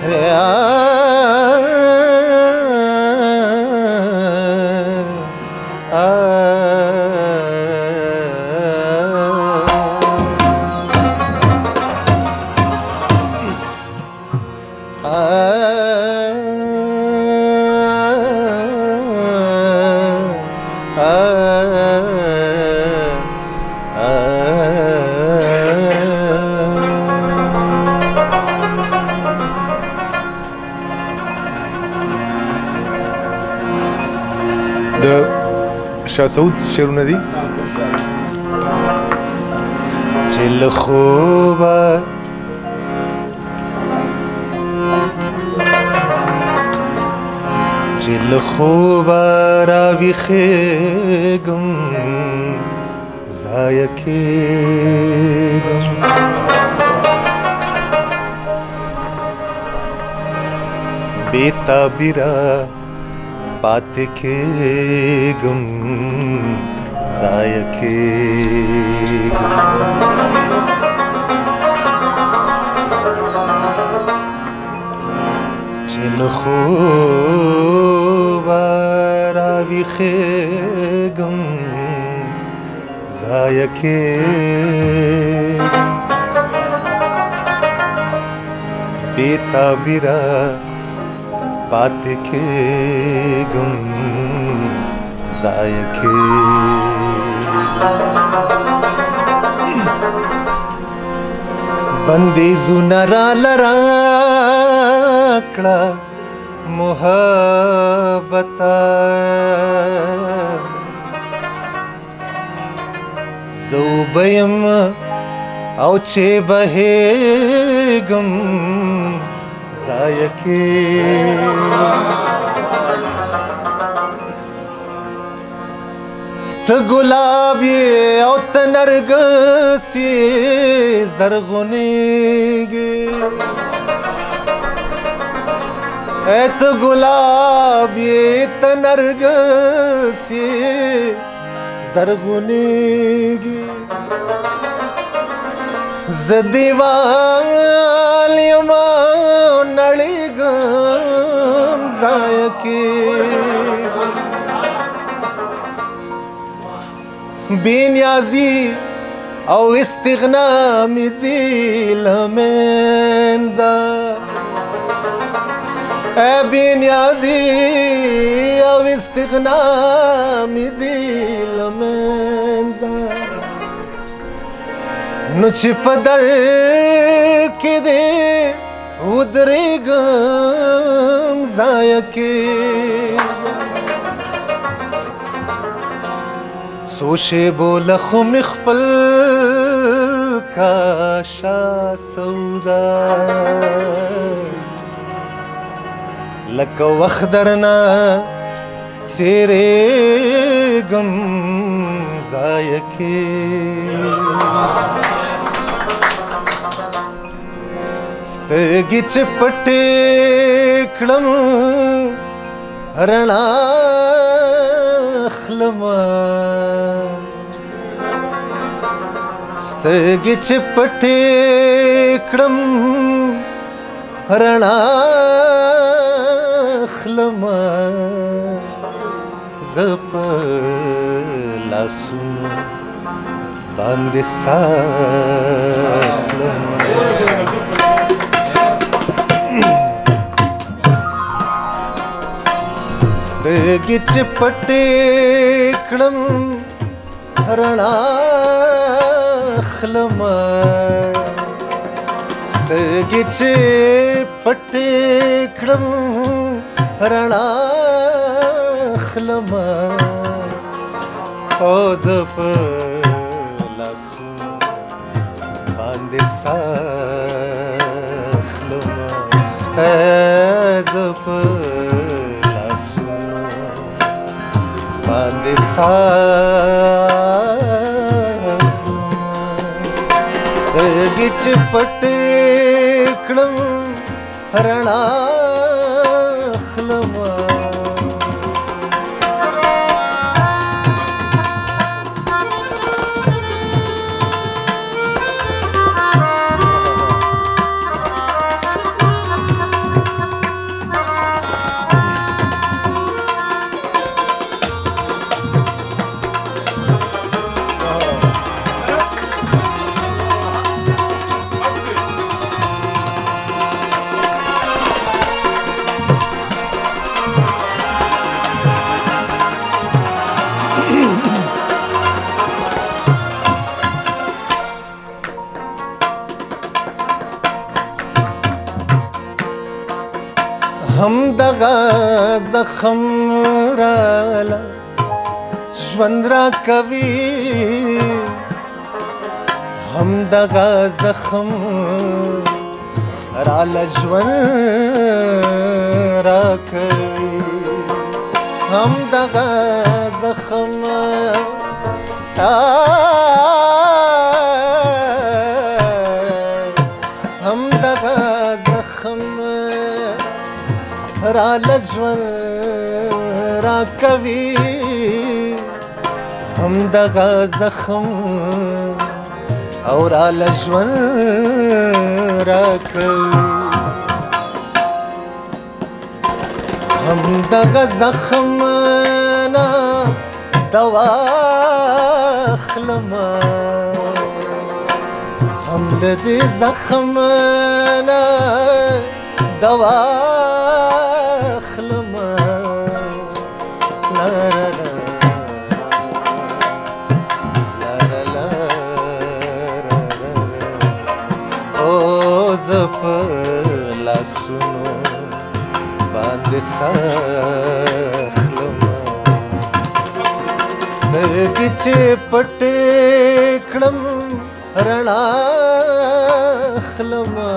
Ah شاه سعود شعرونه دي چل خوبا چل خوبا را خیگم زايا کیگم بیتا بیرا batkegum zayakegum چن خوب روی خیگم زایکی بیتا بیرا پاتې کېږم ضایع کېږم بندیزونه راله راکړه محبته زوبیم او چې بهېږم ضایع کې ته ګلاب او ته نرګس زرغونېږي ات ګلاب ته نرګس زرغونېږي ز دیوال یما کې بنیازی او استغنا مزیل منزا اے بنیازی او استغنا مزیل منزا نو چې په در کې دی ودرېږم ضایع کې څو شیبو له خو مې خپل کاشا سودا لکه وخت درنه تیرېږم ضایع کې سترګې چې پټې کړم رڼا اخلمه سترګې چې پټې کړم رڼا اخلمه زه په لاسونو باندې ساه اخلمه गिच पटे کړم رڼا خلم سترګې چې پټې کړم رڼا خلم او زه په لاسو باندې ساخلم زه په सा स्थगितपटेक्लं हरणा دغه زخم رااله ژوند را کوي هم دغه زخم رااله ژوند را کوي هم دغه زخم آه را کوي هم دغه زخم او را لژون را کوي هم دغه زخم نه دوا خلما هم د دې زخم نه دوا باندې سخلم سترګې چې پټې کړم رڼا خلمه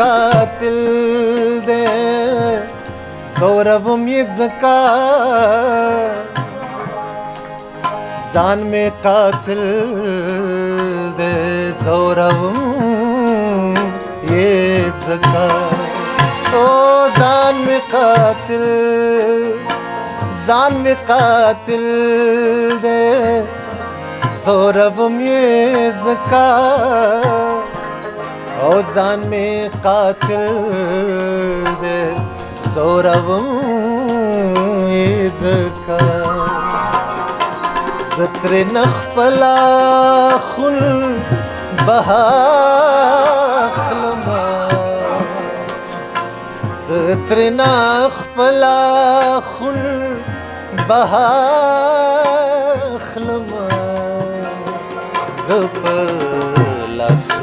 قاتل دے سوربم یہ زکا زان میں قاتل دے سوربم یہ زکا او زان میں قاتل زان میں قاتل دے سوربم یہ زکا او ځان مې قاتل دې زوروم ځکه ستر نخپلا خل بها خلما ستر نخپلا خل بها خلما زپلا سو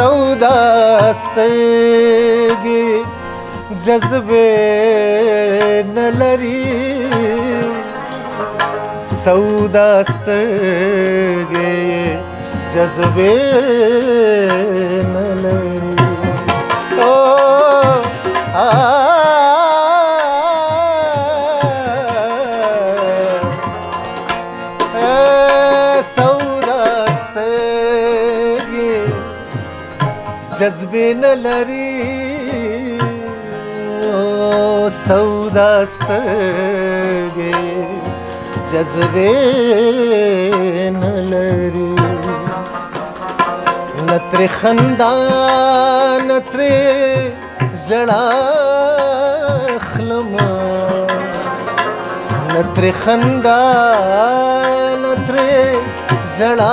सौदास्तगी जज्बे न लरी सौदास्तगे जज्बे न लरी ओ आ جذبې نه لري سودا سترګې جذبې نه لري نتر خندا نتر ژړا خلما نتر خندا نتر ژړا